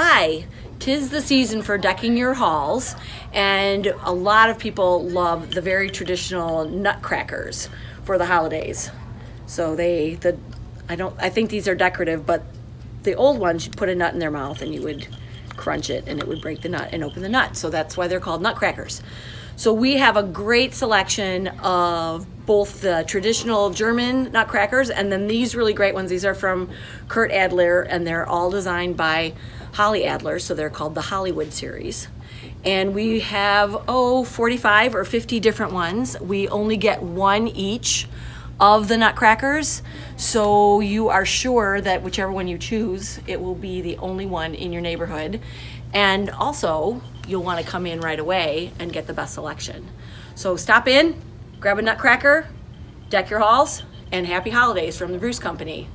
Hi, tis the season for decking your halls, and a lot of people love the very traditional nutcrackers for the holidays. So they, the, I don't, I think these are decorative, but the old ones, you'd put a nut in their mouth and you would crunch it and it would break the nut and open the nut. So that's why they're called nutcrackers. So we have a great selection of both the traditional German nutcrackers and then these really great ones. These are from Kurt Adler and they're all designed by Holly Adler, so they're called the Hollywood series. And we have, oh, 45 or 50 different ones. We only get one each of the nutcrackers, so you are sure that whichever one you choose, it will be the only one in your neighborhood. And also, you'll want to come in right away and get the best selection. So stop in, grab a nutcracker, deck your halls, and happy holidays from the Bruce Company.